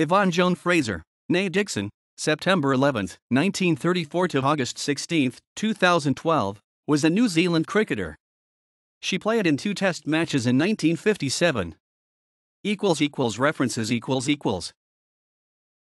Evon Joan Fraser, née Dickson, September 11, 1934 to August 16, 2012, was a New Zealand cricketer. She played in two test matches in 1957. Equals equals References equals equals